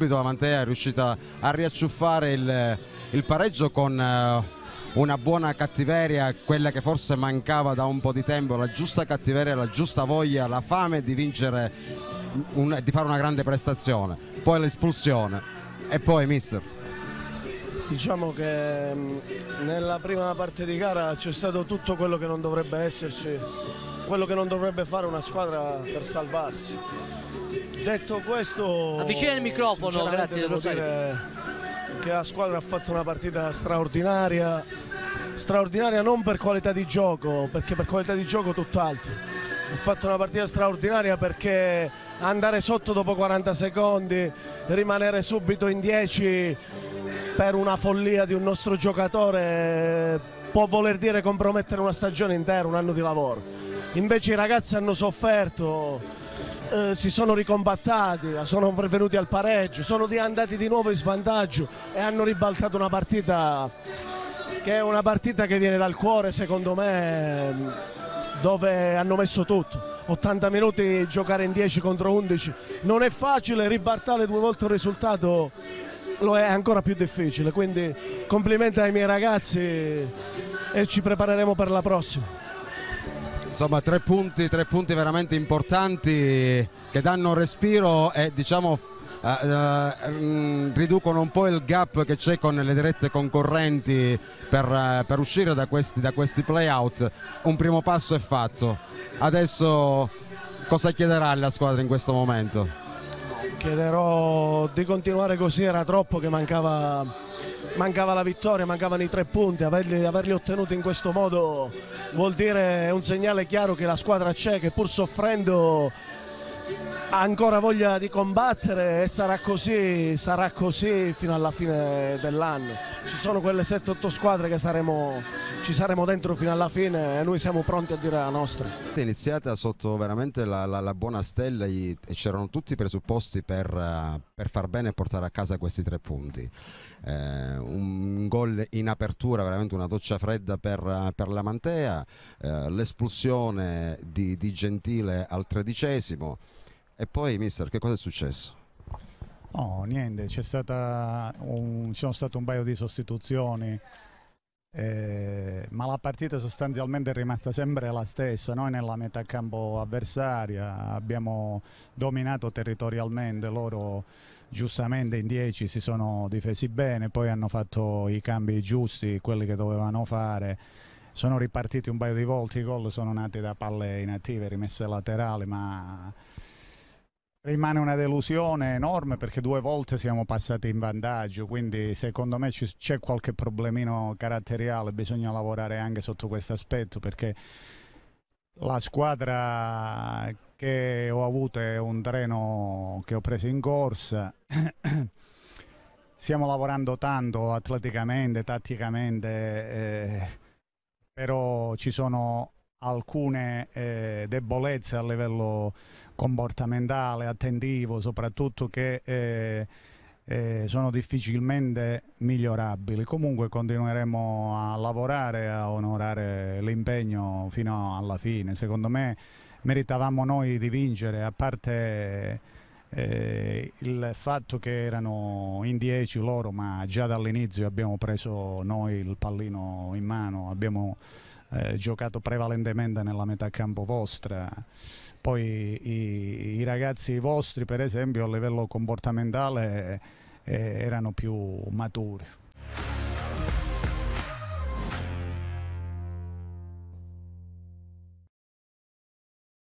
subito la Mantea è riuscita a riacciuffare il, il pareggio con eh, una buona cattiveria, quella che forse mancava da un po' di tempo, la giusta cattiveria, la giusta voglia, la fame di vincere, un, di fare una grande prestazione. Poi l'espulsione e poi mister. Diciamo che mm, nella prima parte di gara c'è stato tutto quello che non dovrebbe esserci, quello che non dovrebbe fare una squadra per salvarsi. Detto questo, avvicina il microfono, grazie devo dire che la squadra ha fatto una partita straordinaria, straordinaria non per qualità di gioco, perché per qualità di gioco tutt'altro. Ha fatto una partita straordinaria perché andare sotto dopo 40 secondi, rimanere subito in 10 per una follia di un nostro giocatore può voler dire compromettere una stagione intera, un anno di lavoro. Invece i ragazzi hanno sofferto, eh, si sono ricombattati, sono pervenuti al pareggio, sono andati di nuovo in svantaggio e hanno ribaltato una partita che è una partita che viene dal cuore secondo me dove hanno messo tutto. 80 minuti giocare in 10 contro 11 non è facile, ribaltare due volte il risultato lo è ancora più difficile, quindi complimenti ai miei ragazzi e ci prepareremo per la prossima. Insomma, tre punti, tre punti veramente importanti che danno respiro e diciamo Uh, riducono un po' il gap che c'è con le dirette concorrenti per, uh, per uscire da questi, da questi play-out. Un primo passo è fatto. Adesso cosa chiederà alla squadra in questo momento? chiederò di continuare così, era troppo che mancava, mancava la vittoria, mancavano i tre punti, averli, averli, ottenuti in questo modo vuol dire è un segnale chiaro che la squadra c'è, che pur soffrendo ha ancora voglia di combattere e sarà così, sarà così fino alla fine dell'anno. Ci sono quelle 7-8 squadre che saremo, ci saremo dentro fino alla fine e noi siamo pronti a dire la nostra. È iniziata sotto veramente la, la, la buona stella e c'erano tutti i presupposti per, per, far bene e portare a casa questi tre punti. Eh, un gol in apertura, veramente una doccia fredda per, per la Mantea, eh, l'espulsione di, di Gentile al tredicesimo e poi, mister, che cosa è successo? No, niente, c'è stata un, ci sono state un paio di sostituzioni, eh, ma la partita sostanzialmente è rimasta sempre la stessa. Noi nella metà campo avversaria abbiamo dominato territorialmente, loro giustamente in 10 si sono difesi bene, poi hanno fatto i cambi giusti, quelli che dovevano fare. Sono ripartiti un paio di volte, i gol sono nati da palle inattive rimesse laterali, ma Rimane una delusione enorme perché due volte siamo passati in vantaggio, quindi secondo me c'è qualche problemino caratteriale, bisogna lavorare anche sotto questo aspetto perché la squadra che ho avuto è un treno che ho preso in corsa. Stiamo lavorando tanto atleticamente, tatticamente, eh, però ci sono alcune eh, debolezze a livello comportamentale, attentivo, soprattutto che eh, eh, sono difficilmente migliorabili. Comunque continueremo a lavorare, a onorare l'impegno fino alla fine. Secondo me meritavamo noi di vincere, a parte eh, il fatto che erano in 10 loro, ma già dall'inizio abbiamo preso noi il pallino in mano, abbiamo eh, giocato prevalentemente nella metà campo vostra. Poi i, i ragazzi vostri, per esempio, a livello comportamentale eh, erano più maturi.